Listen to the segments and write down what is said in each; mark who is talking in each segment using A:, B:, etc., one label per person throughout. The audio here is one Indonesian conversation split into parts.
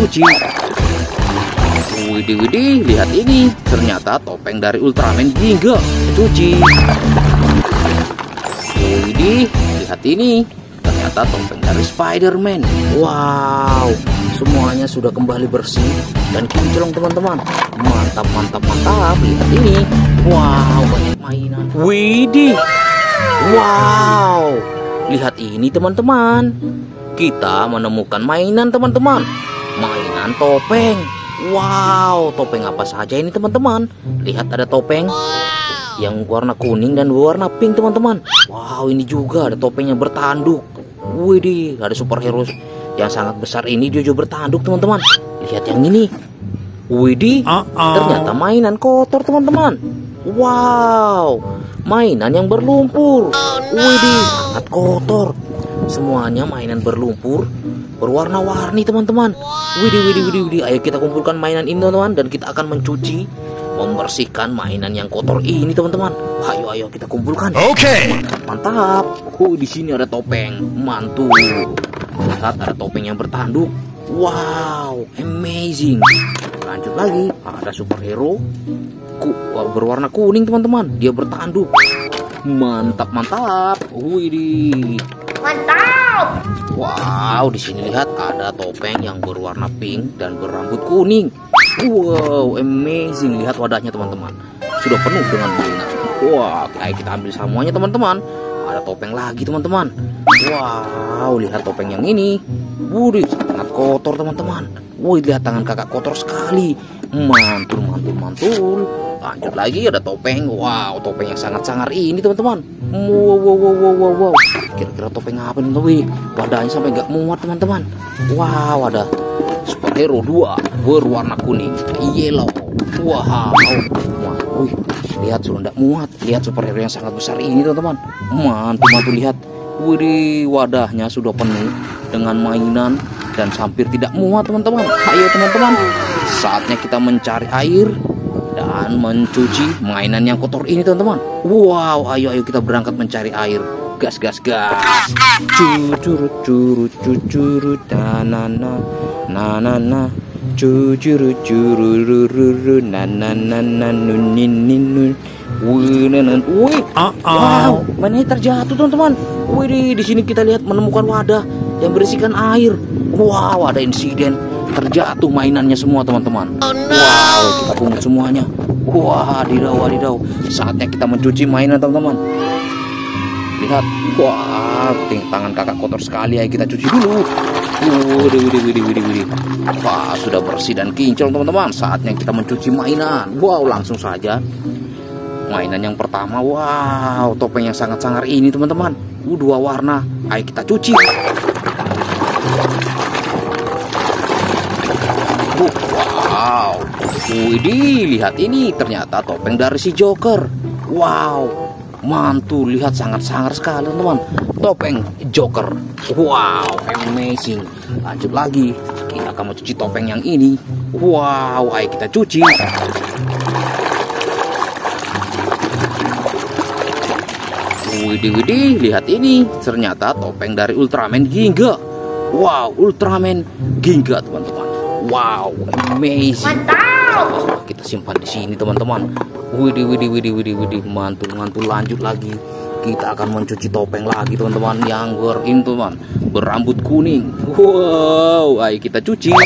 A: cuci. Widih widih, lihat ini. Ternyata topeng dari Ultraman Ginga. Cuci. Widih, lihat ini. Ternyata topeng dari Spider-Man. Wow, semuanya sudah kembali bersih dan kinclong teman-teman. Mantap, mantap, mantap. Lihat ini. Wow, banyak mainan. Widih. Wow. Lihat ini teman-teman. Kita menemukan mainan teman-teman. Mainan topeng. Wow, topeng apa saja ini teman-teman? Lihat ada topeng yang warna kuning dan warna pink teman-teman. Wow, ini juga ada topeng yang bertanduk. Widih, ada superhero yang sangat besar ini dia juga bertanduk teman-teman. Lihat yang ini. Widih, ternyata mainan kotor teman-teman. Wow, mainan yang berlumpur. Widih, sangat kotor. Semuanya mainan berlumpur, berwarna-warni teman-teman. Widih, widih, widih, widih. Ayo kita kumpulkan mainan ini teman-teman dan kita akan mencuci, membersihkan mainan yang kotor ini teman-teman. Ayo, ayo kita kumpulkan.
B: Oke.
A: Mantap. Oh, di sini ada topeng mantul. Lihat ada topeng yang bertanduk. Wow, amazing. Lanjut lagi, ada superhero ku, berwarna kuning teman-teman. Dia bertanduk. Mantap, mantap. Wih,
C: Mantap.
A: Wow, di sini lihat ada topeng yang berwarna pink dan berambut kuning. Wow, amazing. Lihat wadahnya teman-teman. Sudah penuh dengan mainan. Wah, ayo kita ambil semuanya teman-teman. Ada topeng lagi teman-teman. Wow, lihat topeng yang ini. Wih, sangat kotor teman-teman. Wih, lihat tangan kakak kotor sekali. Mantul, mantul, mantul. Lanjut lagi ada topeng. Wow, topeng yang sangat sangar ini teman-teman. Wow, wow, wow, wow, wow, wow. Kira-kira topeng apa nih, wih? Wadahnya sampai nggak muat teman-teman. Wow, ada superhero 2 berwarna kuning, yellow. Wow, wah, wih, lihat sudah nggak muat. Lihat superhero yang sangat besar ini teman-teman. Mantul, mantul lihat. Wih, wadahnya sudah penuh dengan mainan dan hampir tidak muat teman-teman. Ayo teman-teman, saatnya kita mencari air dan mencuci mainan yang kotor ini teman-teman. Wow, ayo ayo kita berangkat mencari air. Gas gas gas. Cucurut curut cucurut na na na na na na cucurut cururururu na na na na nun nin nin nun. Wih. Wih, wow, mainnya terjatuh teman-teman. Wih, di, di sini kita lihat menemukan wadah yang berisikan air. Wow, ada insiden terjatuh mainannya semua teman-teman. Wow, kita pungut semuanya. Wah, wadidaw, wadidaw. Saatnya kita mencuci mainan teman-teman. Lihat, wah, tangan kakak kotor sekali. Ayo kita cuci dulu. Widih, widih, widih, widih, widih. Wah, sudah bersih dan kinclong teman-teman. Saatnya kita mencuci mainan. Wow, langsung saja. Mainan yang pertama, wow, topeng yang sangat sangar ini teman-teman. Uh, dua warna. Ayo kita cuci. Uh, wow. Widih, lihat ini ternyata topeng dari si Joker. Wow, mantul, lihat sangat sangar sekali teman. Topeng Joker. Wow, amazing. Lanjut lagi, kita akan mencuci topeng yang ini. Wow, ayo kita cuci. Widih, widih, lihat ini. Ternyata topeng dari Ultraman Ginga. Wow, Ultraman Ginga, teman-teman. Wow, amazing.
C: Mantap.
A: Kita simpan di sini, teman-teman. Widih, widih, widih, widih, widih. Mantul, mantul. Lanjut lagi. Kita akan mencuci topeng lagi, teman-teman. Yang berin, teman. Berambut kuning. Wow, ayo kita cuci.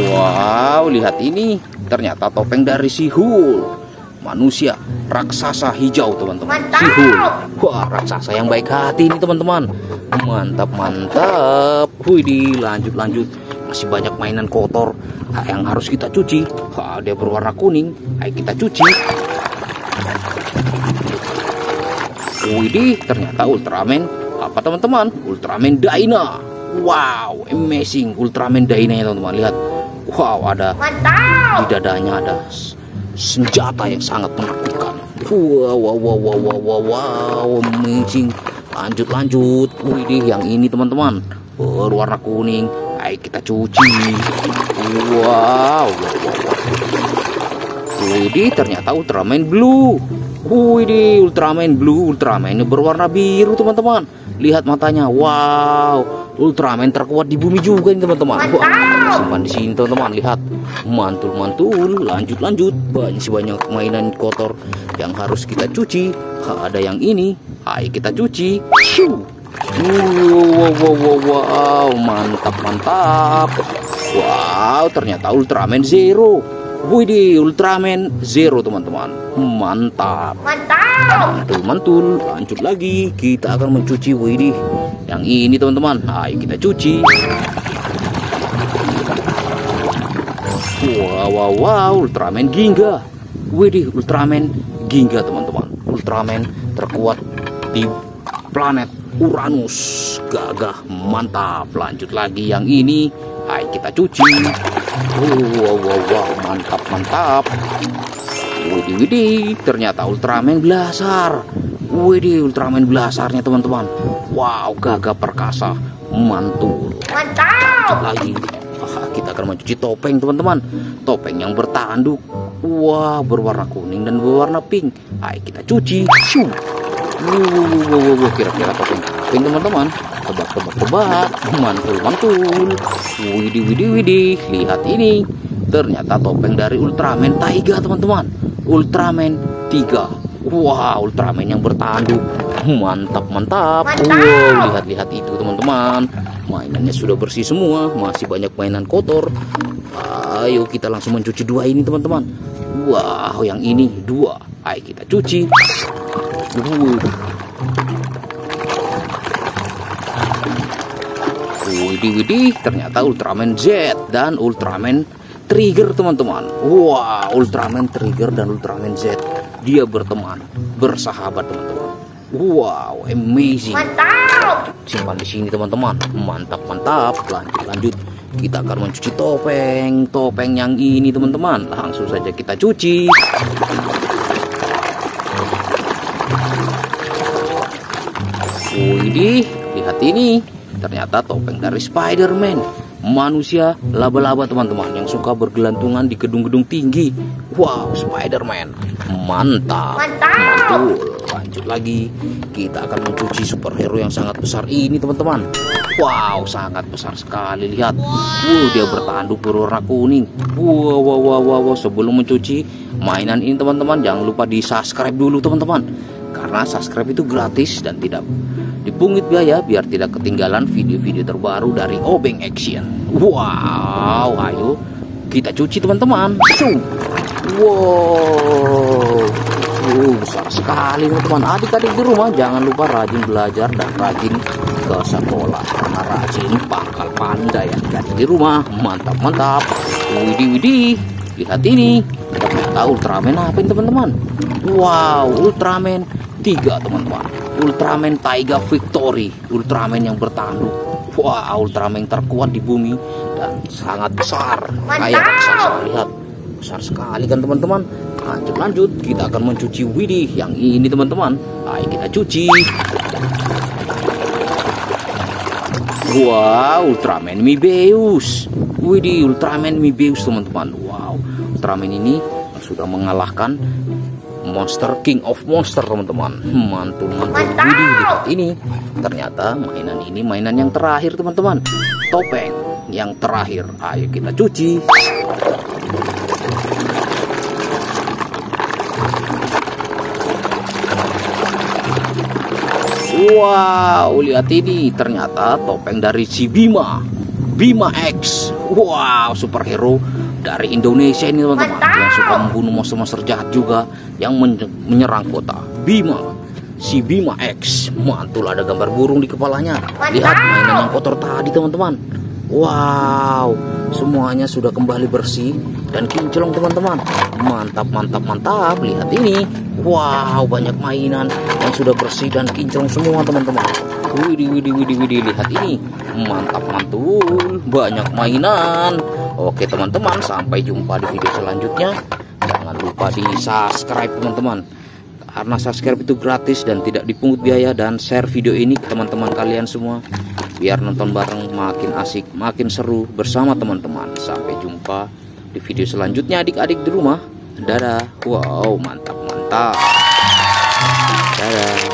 A: Wow, lihat ini. Ternyata topeng dari si Hulk. Manusia raksasa hijau, teman-teman.
C: Mantap.
A: Si Hulk. Wah, raksasa yang baik hati ini, teman-teman. Mantap, mantap. Wih, lanjut, lanjut. Masih banyak mainan kotor yang harus kita cuci. Ah, dia berwarna kuning. Ayo kita cuci. Widih, ternyata Ultraman apa teman-teman? Ultraman Dyna. Wow, amazing Ultraman Dyna ya teman-teman. Lihat. Wow, ada
C: Mantap.
A: di dadanya ada senjata yang sangat menakutkan. Wow, wow, wow, wow, wow, wow, wow, amazing. Lanjut, lanjut. Widih, yang ini teman-teman berwarna kuning. Ayo kita cuci. Wow. Widih, ternyata Ultraman Blue. Widih, Ultraman Blue, Ultraman ini berwarna biru teman-teman. lihat matanya wow Ultraman terkuat di bumi juga ini teman-teman wah simpan di sini teman-teman lihat mantul mantul lanjut lanjut banyak banyak mainan kotor yang harus kita cuci ada yang ini ayo kita cuci Shoo. Wow wow wow wow mantap mantap. Wow ternyata Ultraman Zero. Wih Ultraman Zero teman-teman. Mantap.
C: Mantap.
A: Mantul mantul. Lanjut lagi. Kita akan mencuci Widih Yang ini teman-teman. Ayo kita cuci. Wow wow wow. Ultraman Ginga Widih Ultraman Ginga teman-teman. Ultraman terkuat di planet Uranus. Gagah mantap. Lanjut lagi yang ini. Ayo kita cuci. Wow wow wow. Mantap mantap. Widih widih. Ternyata Ultraman Blasar. Widih Ultraman Blasarnya teman-teman. Wow gagah perkasa. Mantul.
C: Mantap!
A: Lagi. Ah, kita akan mencuci topeng teman-teman. Topeng yang bertanduk. Wah berwarna kuning dan berwarna pink. Ayo kita cuci. Shoo. Wuh, wuh, wuh, wuh, wuh. kira-kira topeng pink teman-teman? Tebak tebak tebak mantul mantul widih widih widih. Lihat ini. Ternyata topeng dari Ultraman Taiga teman-teman. Ultraman 3 wah Ultraman yang bertanduk mantap mantap.
C: Mantap.
A: wow lihat-lihat itu teman-teman. Mainannya sudah bersih semua. Masih banyak mainan kotor. Ayo kita langsung mencuci dua ini teman-teman. Wow yang ini dua. Ayo kita cuci Uh. Widih widih. Ternyata Ultraman Z dan Ultraman Trigger teman-teman. Wah Ultraman Trigger dan Ultraman Z. Dia berteman Bersahabat teman-teman. Wow amazing.
C: Mantap.
A: Simpan di sini teman-teman. Mantap mantap. Lanjut lanjut. Kita akan mencuci topeng. Topeng yang ini teman-teman. Langsung saja kita cuci Widih, lihat ini. Ternyata topeng dari Spider-Man. Manusia laba-laba teman-teman yang suka bergelantungan di gedung-gedung tinggi. Wow, Spider-Man. Mantap.
C: Mantap.
A: Mantul. Lanjut lagi. Kita akan mencuci superhero yang sangat besar ini teman-teman. Wow, sangat besar sekali. Lihat. Wow, dia bertanduk berwarna kuning. Wow, wow, wow, wow, wow. Sebelum mencuci mainan ini teman-teman, jangan lupa di subscribe dulu teman-teman karena subscribe itu gratis dan tidak dipungut biaya biar tidak ketinggalan video-video terbaru dari Obeng Action. Wow, ayo kita cuci teman-teman. Wow, uh, besar sekali teman-teman. Adik-adik di rumah jangan lupa rajin belajar dan rajin ke sekolah karena rajin pangkal pandai ya. Adik di rumah mantap mantap. Widih widih, lihat ini. Ternyata Ultraman apa ini teman-teman? Wow, Ultraman 3 teman-teman. Ultraman Taiga Victory. Ultraman yang bertanduk. Wah Ultraman terkuat di bumi Dan sangat besar. Kayak raksasa. Lihat Besar sekali kan teman-teman. Lanjut lanjut. Kita akan mencuci widih Yang ini teman-teman. Ayo kita cuci. Wow Ultraman Mibeus. Widih Ultraman Mibeus teman-teman. Wow Ultraman ini sudah mengalahkan Monster King of Monster teman-teman. Mantul mantul. Widih, ini ternyata mainan ini mainan yang terakhir teman-teman. Topeng yang terakhir. Ayo kita cuci. Wow, lihat ini. Ternyata topeng dari si Bima. Bima X. Wow, superhero dari Indonesia ini teman-teman yang suka membunuh monster-monster jahat juga yang men- menyerang kota. Bima. Si Bima X. Mantul ada gambar burung di kepalanya. Lihat mainan yang kotor tadi teman-teman. Wow, semuanya sudah kembali bersih dan kinclong teman-teman. Mantap, mantap, mantap. Lihat ini. Wow, banyak mainan yang sudah bersih dan kinclong semua teman-teman. Widih, widih, widih, widih. Lihat ini. Mantap, mantul. Banyak mainan. Oke teman-teman, sampai jumpa di video selanjutnya. Jangan lupa di subscribe teman-teman. Karena subscribe itu gratis dan tidak dipungut biaya dan share video ini ke teman-teman kalian semua biar nonton bareng makin asik, makin seru bersama teman-teman. Sampai jumpa di video selanjutnya adik-adik di rumah. Dadah. Wow, mantap mantap. Dadah.